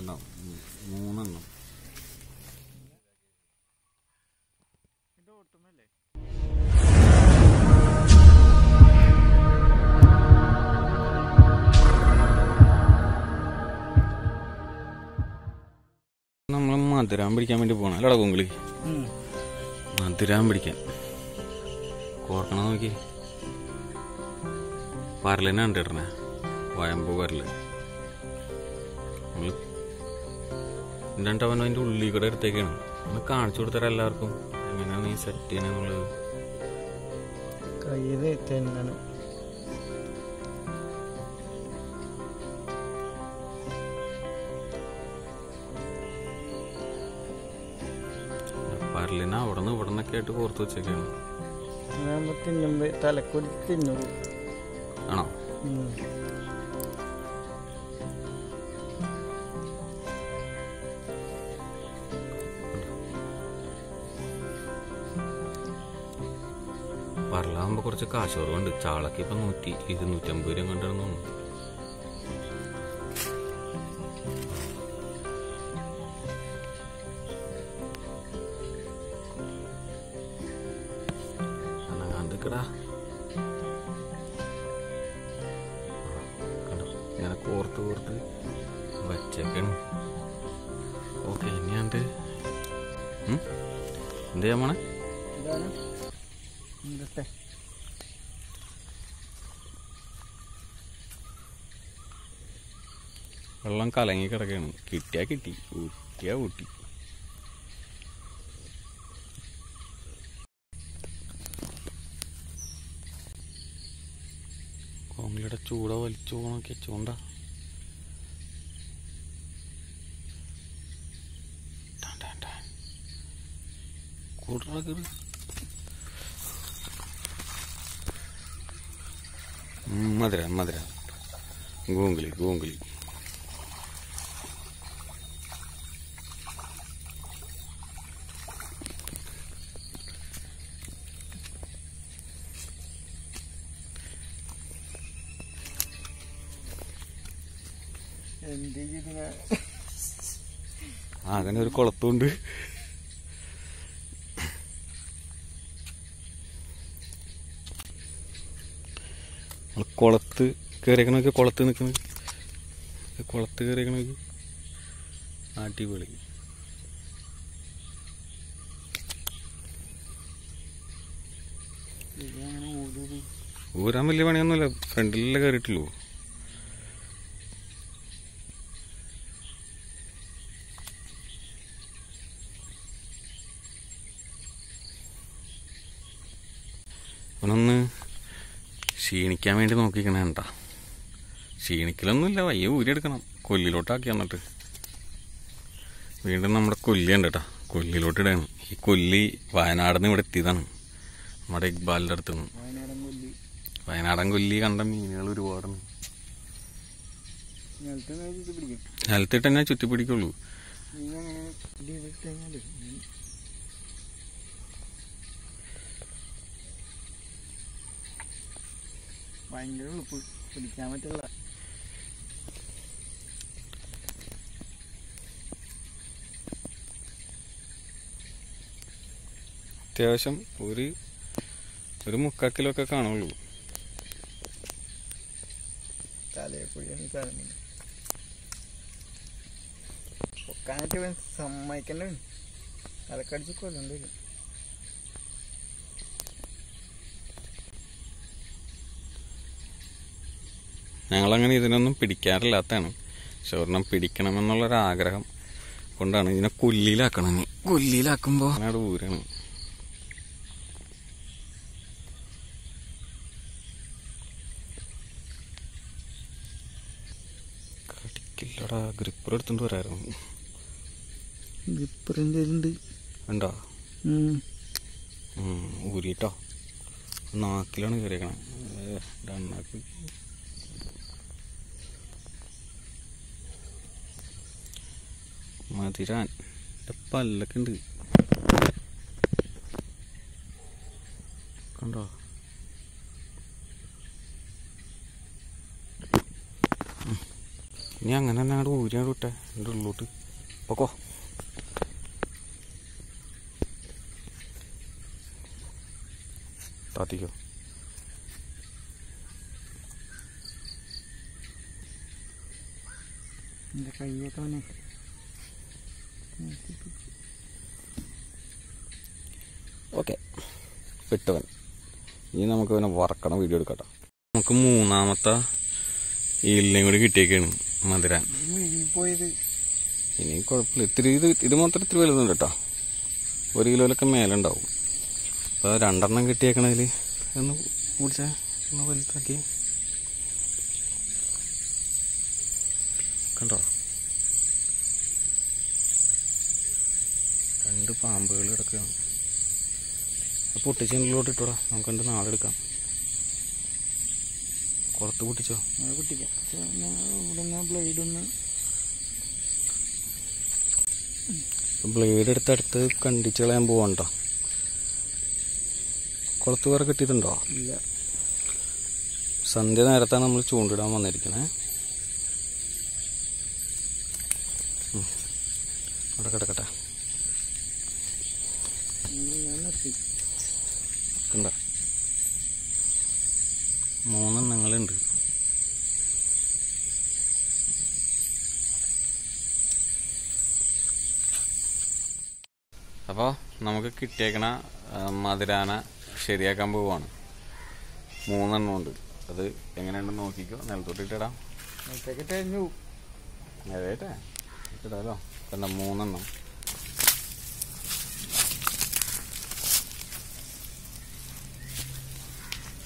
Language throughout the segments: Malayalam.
ഉണ്ടാവും മൂന്നെണ്ണം. നമ്മൾ മധുരാൻ പിടിക്കാൻ വേണ്ടി പോകണം അല്ലടാ കൊങ്കിളി മധുരാൻ പിടിക്കാൻ. കോർക്കണ നോക്കി. പരലിനെ കണ്ടിടണേ വയമ്പ് പരൽ നമ്മൾ അവൻ അതിന്റെ ഉള്ളിൽ കൂടെ എടുത്തേക്കാണ്. ഒന്ന് കാണിച്ചു കൊടുത്തരാം എല്ലാവർക്കും. എങ്ങനെയാണ് നീ സെറ്റ് ചെയ്യണെന്നുള്ളത്? കയ്യിൽ തെന്നാണ് പരലിനെ അവിടെ നിന്ന് ഇവിടെ നിന്നൊക്കെ ആയിട്ട് കോർത്ത് വെച്ചേക്കാണ്. തിന്നുമ്പോ തലക്കൊടി തിന്നു ആണോ? പരലാകുമ്പോ കുറച്ച് കാശ് കുറവുണ്ട് ചാളക്ക് ഇപ്പൊ നൂറ്റി ഇരുന്നൂറ്റമ്പത് രൂപ കണ്ടാണെന്ന് തോന്നുന്നു. അനങ്ങാണ്ടിക്കടാ ഇങ്ങനെ കോർത്ത് കോർത്ത് വച്ചേക്കാണ്. ഓക്കെ ഇനി ഞാൻ എന്ത് ഇതാണ് ഇന്നത്തെ വെള്ളം കലങ്ങി കിടക്കുകയാണ്. കിട്ടിയാ കിട്ടി ഊട്ടിയാ ഊട്ടി കോമലിയുടെ ചൂട വലിച്ചു പോണൊക്കെ ചൂണ്ട. കൂട്ടറ കയറി മധുര മധുര. ഗൂങ്കിളി ഗൂങ്കിളി ആ അങ്ങനെ ഒരു കുളത്തുണ്ട്. കുളത്ത് കയറിയേക്കണ നോക്കി കുളത്ത് നിൽക്കണ കുളത്ത് കയറിയേക്കണ ആട്ടി ഊതി ഊരാൻ വലിയ പണിയൊന്നുമില്ല. ഫ്രണ്ടിലല്ലേ കയറിയിട്ടുള്ളൂ അവനൊന്ന് ക്ഷീണിക്കാൻ വേണ്ടി നോക്കിക്കണേ കേട്ടാ ക്ഷീണിക്കലൊന്നുമില്ല വയ്യ ഊരിയെടുക്കണം. കൊല്ലിലോട്ടാക്കി വന്നിട്ട്. വീണ്ടും നമ്മുടെ കൊല്ലിയുണ്ട് കേട്ടാ. കൊല്ലിലോട്ട് ഇടണം ഈ കൊല്ലി വയനാട് നിന്ന് ഇവിടെ എത്തിയതാണ്. നമ്മുടെ ഇക്ബാലിന്റെ അടുത്ത് നിന്ന് വയനാടൻ കൊല്ലി കണ്ട മീനുകൾ പിടിക്കും നിലത്തിട്ട് തന്നെ ചുറ്റി പിടിക്കുള്ളൂ ഭയങ്കര എളുപ്പ് പിടിക്കാൻ പറ്റില്ല അത്യാവശ്യം ഒരു ഒരു മുക്കാ കിലോ ഒക്കെ കാണുള്ളൂ. ഇവൻ സമ്മതിക്കണ്ടേ? അതൊക്കെ അടിച്ച് കൊല്ലണ്ട ഞങ്ങളങ്ങനെ ഇതിനൊന്നും പിടിക്കാറില്ലാത്തതാണ്. പക്ഷെ ഒരെണ്ണം പിടിക്കണമെന്നുള്ളൊരാഗ്രഹം കൊണ്ടാണ് ഇതിനെ കൊല്ലിയിലാക്കണം കൊല്ലിയിലാക്കുമ്പോൾ അവിടെ ഊരാണ്. കടിക്കില്ലടാ ഗ്രിപ്പർ എടുത്തോണ്ട് വരായിരുന്നു. ഗ്രിപ്പറിന്റെ ഉണ്ട്? ഉണ്ടോ ഊരിട്ടോ? നാക്കിലാണ് കയറിയേക്കണം രണ്ടാക്കി മതിരാൻ പല്ലൊക്കെ കണ്ടോ? ഇനി അങ്ങനെ തന്നെ അങ്ങോട്ട് ഊരിയാണ് വിട്ടെ. എന്റെ ഉള്ളിലോട്ട്. പൊക്കോ. താത്തിക്കോ. എന്റെ കൈയൊക്കെ ഓക്കെ. വിട്ടവൻ. ഇനി നമുക്ക് പിന്നെ വറക്കണം വീഡിയോ എടുക്കട്ടോ. നമുക്ക് മൂന്നാമത്തെ ഈലിനെയും കൂടി കിട്ടിയേക്കാണ് മധുരാൻ. ഇനി കുഴപ്പമില്ല. ഇത്തിരി ഇത് ഇത് മാത്രം ഇത്തിരി വലുതുണ്ട് കേട്ടോ. ഒരു കിലോയിലൊക്കെ മേലുണ്ടാവും അപ്പോൾ രണ്ടെണ്ണം കിട്ടിയേക്കണതിൽ ഒന്ന് പിടിച്ച ഒന്ന് വലുതാക്കി. കണ്ടോ? രണ്ട് പാമ്പുകൾ കിടക്കുകയാണ്. അത് പൊട്ടിച്ചതിനുള്ളിലോട്ട് ഇട്ടോടാ. നമുക്ക് രണ്ട് നാളെ എടുക്കാം. കുളത്ത് പൊട്ടിച്ചോ? പൊട്ടിക്കാം. ഇവിടെ ബ്ലേഡ് ഒന്ന് ബ്ലേഡ് എടുത്ത് അടുത്ത് കണ്ടിച്ച് കളയാൻ പോവണ്ട കുളത്ത് വേറെ കിട്ടിയിട്ടുണ്ടോ? ഇല്ല. സന്ധ്യ നേരത്താണ് നമ്മൾ ചൂണ്ടിടാൻ വന്നിരിക്കണേ. അവിടെ കിടക്കട്ടെ ഇനി ഞാൻ നിർത്തി കണ്ട മൂന്നെണ്ണങ്ങളുണ്ട് അപ്പോൾ നമുക്ക് കിട്ടിയേക്കണ മധുരാന ശരിയാക്കാൻ പോവാണ്. മൂന്നെണ്ണം ഉണ്ട്. അത് എങ്ങനെയുണ്ടെന്ന് നോക്കിക്കോ. നിലത്തോട്ടിട്ടിടാം അതേട്ടെ ഇടാലോ കണ്ട മൂന്നെണ്ണം.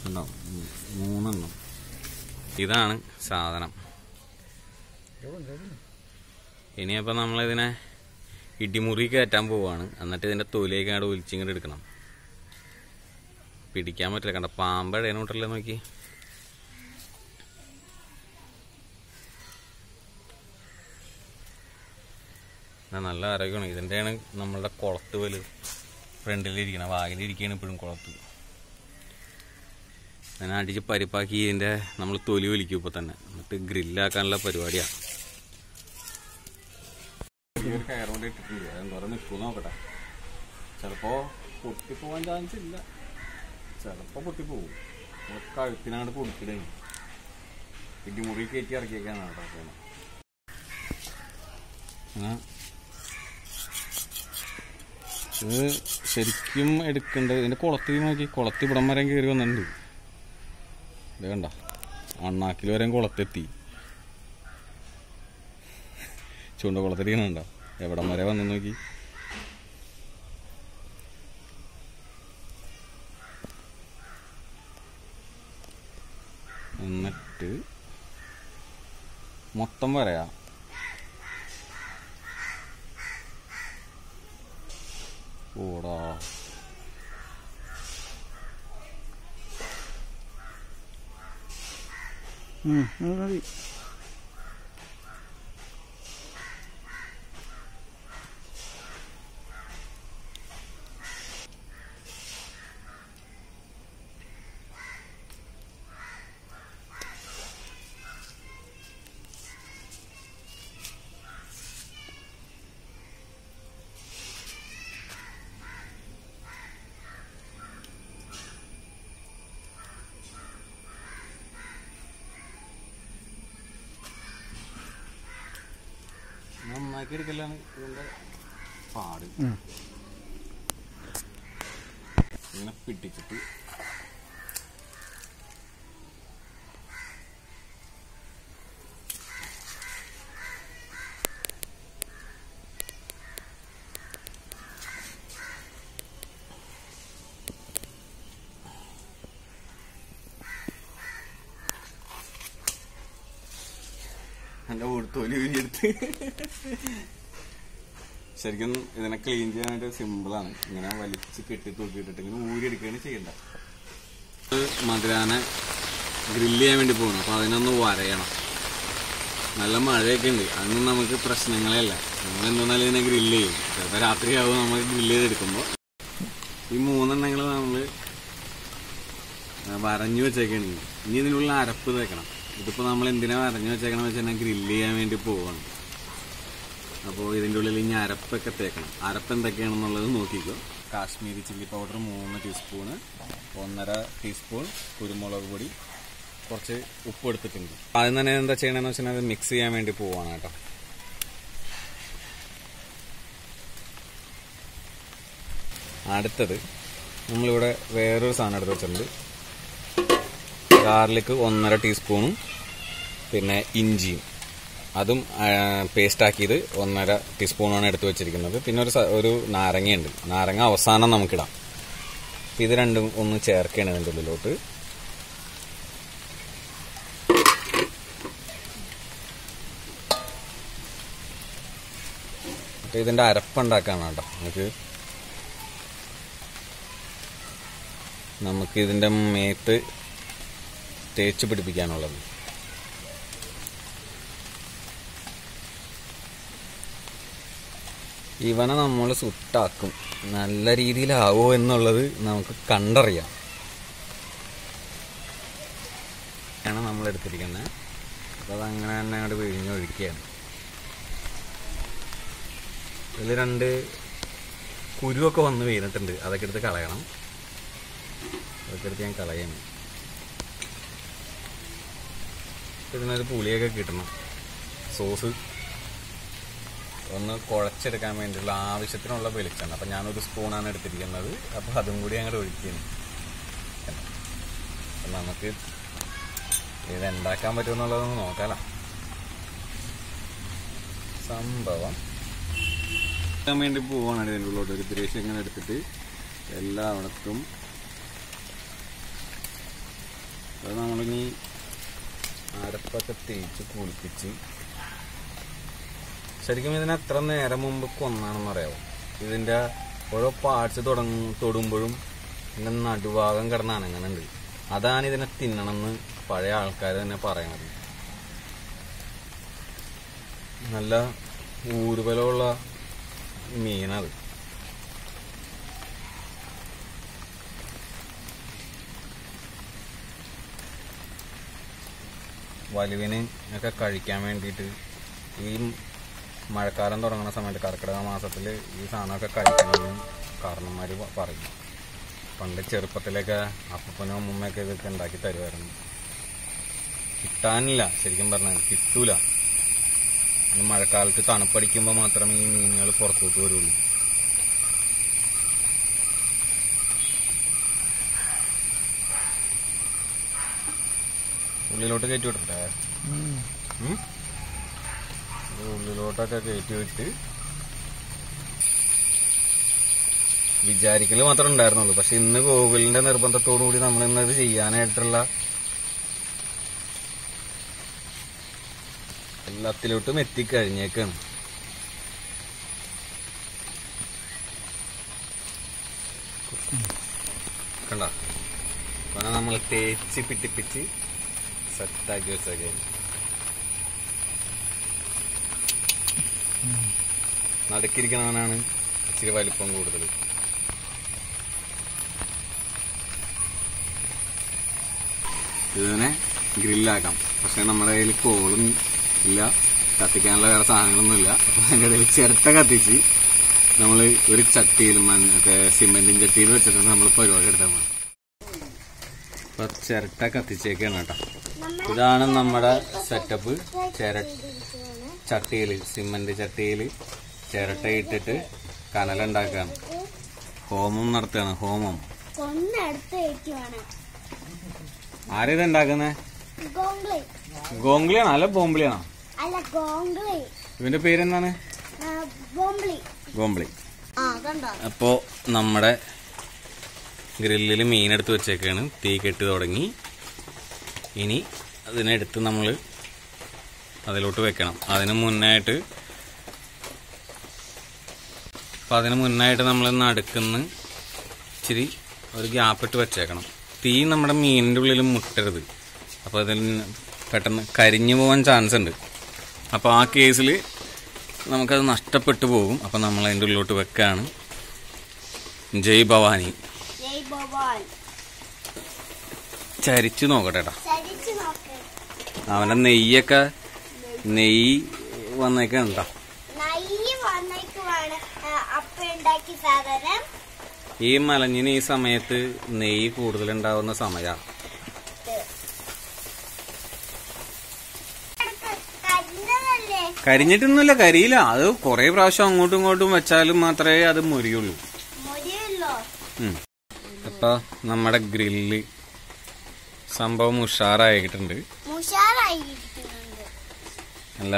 കണ്ടോ? മൂന്നെണ്ണം. ഇതാണ് സാധനം. ഇനിയപ്പോൾ നമ്മളിതിനെ ഇടിമുറി കയറ്റാൻ പോവാണ്. എന്നിട്ട് ഇതിന്റെ തൊലിയൊക്കെ അങ്ങോട്ട് ഒലിച്ചിങ്ങോട്ട് എടുക്കണം. പിടിക്കാൻ പറ്റില്ല. കണ്ട? പാമ്പ് ഇടയനോട്ടല്ലേ നോക്കി. നല്ല ആരോഗ്യമാണ്. ഇതിന്റെയാണ് നമ്മളുടെ കുളത്ത് വൽ ഫ്രണ്ടിലിരിക്കണം വാകിലിരിക്കുകയാണ് ഇപ്പോഴും കുളത്ത്. ഞാൻ അടിച്ച് പരിപ്പാക്കി ഇതിന്റെ നമ്മൾ തൊലി വലിക്കും ഇപ്പോൾ തന്നെ. എന്നിട്ട് ഗ്രില്ലാക്കാനുള്ള പരിപാടിയാണ് കയറുകൊണ്ട് ഇട്ടിട്ടുണ്ട് അതെന്തോരം നിൽക്കും നോക്കട്ടെ. ചിലപ്പോൾ പൊട്ടിപ്പോവാൻ ചാൻസ് ഇല്ല. ചിലപ്പോൾ പൊട്ടിപ്പോവും. കഴുത്തിനങ്ങോട്ട് പൊടിക്കിടേ ഇടിമുറി കയറ്റി ഇറക്കിയേക്കാണ് കേട്ടോ ഇത് ശരിക്കും എടുക്കേണ്ടത് ഇതിന്റെ കുളത്തി നോക്കി. കുളത്തി ഇവിടം വരെ കയറി വന്നിട്ടുണ്ട്. ഇത് കണ്ട? അണ്ണാക്കിൽ വരെ കുളത്തെത്തി ചൂണ്ട കുളത്തിരിക്കണുണ്ട എവിടം വരെ വന്നു നോക്കി. എന്നിട്ട് മൊത്തം വരയാ ഓടാ. മതി. നന്നാക്കി എടുക്കലാണ് ഇതിന്റെ പാട് ഇങ്ങനെ പിടിച്ചിട്ട് എന്റെ ഉടുത്തോലി ഉരിയെടുത്ത് ശരിക്കും ഇതിനെ ക്ലീൻ ചെയ്യാനായിട്ട് സിമ്പിളാണ് ഇങ്ങനെ വലിച്ച് കെട്ടി തൂക്കിയിട്ടിട്ട് ഇങ്ങനെ ഊരിയെടുക്കുകയാണ് ചെയ്യണ്ട മധുരാനെ ഗ്രില്ല് ചെയ്യാൻ വേണ്ടി പോകണം അപ്പൊ അതിനൊന്ന് വരയണം. നല്ല മഴയൊക്കെ ഉണ്ട്. അതൊന്നും നമുക്ക് പ്രശ്നങ്ങളല്ല നമ്മൾ എന്തെന്നാലും ഇതിനെ ഗ്രില്ല് ചെയ്യും. ചിലപ്പോൾ രാത്രിയാവും നമ്മൾ ഗ്രില്ല് ചെയ്തെടുക്കുമ്പോൾ. ഈ മൂന്നെണ്ണങ്ങൾ നമ്മൾ വരഞ്ഞു വെച്ചേക്കാണ്. ഇനി ഇതിനുള്ള അരപ്പ് തേക്കണം. ഇതിപ്പോൾ നമ്മൾ എന്തിനാ അറിഞ്ഞു വെച്ചേക്കണമെന്ന് വെച്ചാൽ ഗ്രില്ല് ചെയ്യാൻ വേണ്ടി പോവാണ്. അപ്പോൾ ഇതിന്റെ ഉള്ളിൽ ഇനി അരപ്പൊക്കെ തേക്കണം. അരപ്പ് എന്തൊക്കെയാണെന്നുള്ളത് നോക്കിക്കോ. കാശ്മീരി ചില്ലി പൗഡർ മൂന്ന് ടീസ്പൂണ് ഒന്നര ടീസ്പൂൺ കുരുമുളക് പൊടി കുറച്ച് ഉപ്പ് എടുത്തിട്ടുണ്ട്. ആദ്യം തന്നെ എന്താ ചെയ്യണമെന്ന് വെച്ചാൽ അത് മിക്സ് ചെയ്യാൻ വേണ്ടി പോവാണ് കേട്ടോ. അടുത്തത് നമ്മളിവിടെ വേറൊരു സാധനം എടുത്ത് വെച്ചിട്ടുണ്ട്. ഗാർലിക് ഒന്നര ടീസ്പൂണും പിന്നെ ഇഞ്ചിയും. അതും പേസ്റ്റാക്കിയത് ഒന്നര ടീസ്പൂണാണ് എടുത്തു വെച്ചിരിക്കുന്നത്. പിന്നെ ഒരു ഒരു നാരങ്ങയുണ്ട്. നാരങ്ങ അവസാനം നമുക്കിടാം. ഇത് രണ്ടും ഒന്ന് ചേർക്കണം ഇതിന്റെ ഉള്ളിലോട്ട്. അപ്പൊ ഇതിന്റെ അരപ്പുണ്ടാക്കാണ് കേട്ടോ. നമുക്ക് നമുക്ക് ഇതിന്റെ മേത്ത് തേച്ച് പിടിപ്പിക്കാനുള്ളത്. ഇവനെ നമ്മൾ സുട്ടാക്കും. നല്ല രീതിയിലാവോ എന്നുള്ളത് നമുക്ക് കണ്ടറിയാം. ആണ് നമ്മൾ എടുത്തിരിക്കുന്നത്. അപ്പോൾ അതങ്ങനെ തന്നെ അങ്ങോട്ട് പിഴിഞ്ഞൊഴിക്കുകയാണ് ഇതിൽ രണ്ട് കുരുവൊക്കെ വന്ന് വീണിട്ടുണ്ട്. അതൊക്കെ എടുത്ത് കളയണം. അതൊക്കെ എടുത്ത് ഞാൻ കളയാണ് ഇതിനൊരു പുളിയൊക്കെ കിട്ടണം. സോസ് ഒന്ന് കുഴച്ചെടുക്കാൻ വേണ്ടിയുള്ള ആവശ്യത്തിനുള്ള വെളിച്ചെണ്ണ. അപ്പം ഞാനൊരു സ്പൂണാണ് എടുത്തിരിക്കുന്നത്. അപ്പോൾ അതും കൂടി അങ്ങോട്ട് ഒഴിക്കുന്നു അപ്പം നമുക്ക് ഇത് ഉണ്ടാക്കാൻ പറ്റുമെന്നുള്ളതൊന്ന് നോക്കാലോ. സംഭവം. ചെയ്യാൻ വേണ്ടി പോവാണ് ഇതിന്റെ ഉള്ളോട്ട് ഒരു ദ്രേഷ്യം ഇങ്ങനെ എടുത്തിട്ട് എല്ലായിടത്തും അത് നമ്മളിനി അരപ്പൊക്കെ തേച്ച് കുളിപ്പിച്ച്. ശരിക്കും ഇതിന് എത്ര നേരം മുമ്പ് കൊന്നാണെന്ന് അറിയാവോ? ഇതിന്റെ ഓരോ പാർട്സ് തുടങ്ങ തൊടുമ്പോഴും ഇതിന്റെ നടുഭാഗം കിടന്ന് അനങ്ങുന്നുണ്ട് അതാണ് ഇതിനെ തിന്നണമെന്ന് പഴയ ആൾക്കാർ തന്നെ പറയണത്. നല്ല ഊരുബലമുള്ള മീനത്. വലുവിന് ഒക്കെ കഴിക്കാൻ വേണ്ടിയിട്ട് ഈ മഴക്കാലം തുടങ്ങുന്ന സമയത്ത് കർക്കിടക മാസത്തിൽ ഈ സാധനമൊക്കെ കഴിക്കണമെന്ന് കാരണന്മാർ പറയും. പണ്ട് ചെറുപ്പത്തിലൊക്കെ അപ്പനും അമ്മൂമ്മയൊക്കെ ഇതൊക്കെ ഉണ്ടാക്കി തരുമായിരുന്നു. കിട്ടാനില്ല ശരിക്കും പറഞ്ഞാൽ കിട്ടൂല. മഴക്കാലത്ത് തണുപ്പടിക്കുമ്പോൾ മാത്രമേ ഈ മീനുകൾ പുറത്തോട്ട് വരുള്ളൂ. ഉള്ളിലോട്ട് കയറ്റി വിട്ടേ ഉള്ളിലോട്ടൊക്കെ കയറ്റി വിട്ട് വിചാരിക്കൽ മാത്രമേ ഉണ്ടായിരുന്നുള്ളൂ. പക്ഷെ ഇന്ന് ഗോകുലിന്റെ നിർബന്ധത്തോടു കൂടി നമ്മൾ ഇന്നത് ചെയ്യാനായിട്ടുള്ള എല്ലാത്തിലോട്ടും എത്തിക്കഴിഞ്ഞേക്കാണ്. കണ്ട? നമ്മൾ തേച്ച് പിടിപ്പിച്ച് സെറ്റാക്കി വെച്ചേക്കാണ് നടുക്കിരിക്കണവനാണ് ഇച്ചിരി വലിപ്പം കൂടുതൽ ഇതിനെ ഗ്രില്ലാക്കാം. പക്ഷെ നമ്മുടെ കയ്യിൽ കോളും ഇല്ല. കത്തിക്കാനുള്ള വേറെ സാധനങ്ങളൊന്നും ഇല്ല അപ്പൊ അതിന്റെ ഇടയിൽ ചിരട്ട കത്തിച്ച് നമ്മൾ ഒരു ചട്ടിയിൽ മറ്റേ സിമെന്റിൻ ചട്ടിയിൽ വെച്ചിട്ട് നമ്മൾ പരിപാടി എടുത്താൽ മതി അപ്പൊ ചിരട്ട കത്തിച്ചേക്കാണ് കേട്ടോ. ഇതാണ് നമ്മുടെ സെറ്റപ്പ് ചിര ചട്ടിയിൽ സിമെന്റ് ചട്ടിയിൽ ചിരട്ട ഇട്ടിട്ട് കനലുണ്ടാക്കുകയാണ് ഹോമം നടത്തുകയാണ് ഹോമം. ആരേത് ഉണ്ടാക്കുന്നേ? ഗോംഗ്ലി ഗോംഗ്ലിയാണോ അല്ല ബോംബ്ലിയാണോ ഇവന്റെ പേരെന്താണ്? ഗോംബ്ലി അപ്പോ നമ്മുടെ ഗ്രില്ലിൽ മീനെടുത്ത് വെച്ചേക്കാണ്. തീ കെട്ടി തുടങ്ങി. ഇനി അതിനെടുത്ത് നമ്മൾ അതിലോട്ട് വെക്കണം. അതിന് മുന്നായിട്ട് അപ്പം അതിന് മുന്നായിട്ട് നമ്മൾ നടുക്കുന്ന് ഇച്ചിരി ഒരു ഗ്യാപ്പിട്ട് വെച്ചേക്കണം. തീ നമ്മുടെ മീനിന്റെ ഉള്ളിൽ മുട്ടരുത്. അപ്പോൾ അതിൽ പെട്ടെന്ന് കരിഞ്ഞു പോകാൻ ചാൻസ് ഉണ്ട്. അപ്പോൾ ആ കേസിൽ നമുക്കത് നഷ്ടപ്പെട്ടു പോകും. അപ്പം നമ്മൾ അതിന്റെ ഉള്ളിലോട്ട് വെക്കാണ്. ജയ് ഭവാനി. ചരിച്ചു നോക്കട്ടെ ട്ടാ. ചരിച്ചു നോക്ക്. അവന്റെ നെയ്യൊക്കെ നെയ്യ് വന്നേക്കണ്ടോ ഈ മലഞ്ഞിന് ഈ സമയത്ത് നെയ്യ് കൂടുതലുണ്ടാവുന്ന സമയ. കരിഞ്ഞതല്ലേ? കരിഞ്ഞിട്ടൊന്നുമില്ല കരിയില്ല. അത് കുറെ പ്രാവശ്യം അങ്ങോട്ടും ഇങ്ങോട്ടും വെച്ചാലും മാത്രമേ അത് മുരിയുള്ളൂ. അപ്പൊ നമ്മുടെ ഗ്രില്ല്. സംഭവം ഉഷാറായിട്ടുണ്ട്. അല്ല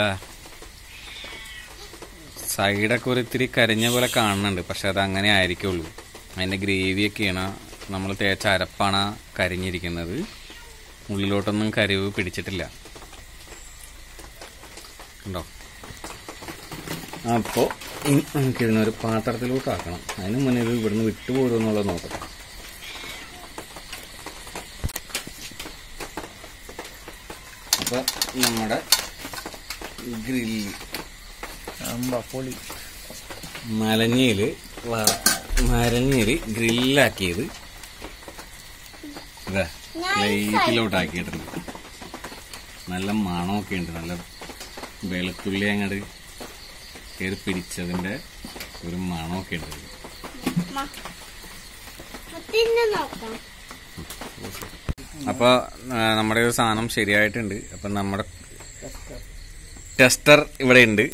സൈഡൊക്കെ ഒരു ഇത്തിരി കരിഞ്ഞ പോലെ കാണുന്നുണ്ട് പക്ഷെ അത് അങ്ങനെ ആയിരിക്കുള്ളൂ. അതിന്റെ ഗ്രേവിയൊക്കെയാണ് നമ്മൾ തേച്ച അരപ്പാണ് കരിഞ്ഞിരിക്കുന്നത്. ഉള്ളിലോട്ടൊന്നും കരിവ് പിടിച്ചിട്ടില്ല. ഉണ്ടോ അപ്പോൾ നമുക്ക് ഇതിനൊരു പാത്രത്തിലോട്ട് ആക്കണം അതിന് മുന്നേ ഇത് ഇവിടുന്ന് വിട്ടുപോകുമെന്നുള്ളത് നോക്കാം നോക്കട്ടെ അപ്പൊ നമ്മുടെ ഗ്രില്ല് പൊളി മലഞ്ഞിൽ വ- മലഞ്ഞിൽ ഗ്രില്ലാക്കിയത് ഇതാ പ്ലേറ്റിലോട്ടാക്കിയിട്ടുണ്ട് നല്ല മണമൊക്കെ ഉണ്ട് നല്ല വെളുത്തുള്ളി അങ്ങട് കയറി പിടിച്ചതിന്റെ ഒരു മണമൊക്കെ ഉണ്ട് നോക്കാം അപ്പൊ നമ്മുടെ ഒരു സാധനം ശരിയായിട്ടുണ്ട്. അപ്പൊ നമ്മുടെ ടെസ്റ്റർ ഇവിടെ ഉണ്ട്.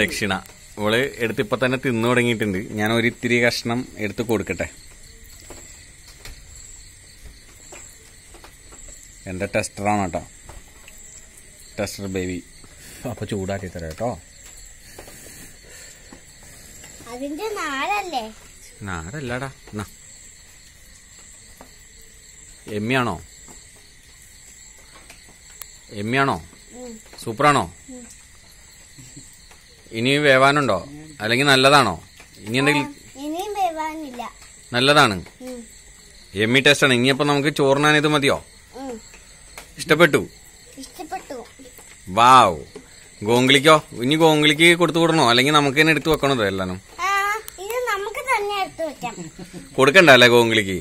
ദക്ഷിണ. ഇവൾ എടുത്ത് ഇപ്പൊ തന്നെ തിന്നു തുടങ്ങിയിട്ടുണ്ട്. ഞാൻ ഒരിത്തിരി കഷ്ണം എടുത്ത് കൊടുക്കട്ടെ. എന്റെ ടെസ്റ്ററാണ് കേട്ടോ. Tester baby. അപ്പൊ ചൂടാക്കി തരാം കേട്ടോ. ആരല്ലടാ എന്നാ എമ്മിയാണോ? എമ്മിയാണോ. സൂപ്പറാണോ? ഇനി വേവാനുണ്ടോ? അല്ലെങ്കിൽ നല്ലതാണോ? ഇനി എന്തെങ്കിലും നല്ലതാണ്. എമ്മി ടേസ്റ്റ് ആണ്. ഇനിയപ്പോ നമുക്ക് ചോറിനാൻ ഇത് മതിയോ? ഇഷ്ടപ്പെട്ടു? വാവ്. ഗോങ്കിളിക്കോ? ഇനി ഗോങ്കിളിക്ക് കൊടുത്തു വിടണോ? അല്ലെങ്കിൽ നമുക്ക് തന്നെ എടുത്തു വെക്കണോ എല്ലാനും? കൊടുക്കണ്ട അല്ലേ ഗോങ്കിളിക്ക്?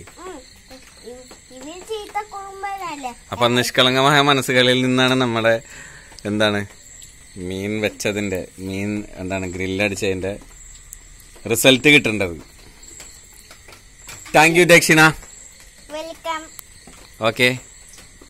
അപ്പൊ നിഷ്കളങ്കമായ മനസ്സുകളിൽ നിന്നാണ് നമ്മുടെ എന്താണ് മീൻ വെച്ചതിന്റെ മീൻ എന്താണ് ഗ്രില്ലടിച്ചതിന്റെ റിസൾട്ട് കിട്ടേണ്ടത്. Thank you Dakshina. Welcome okay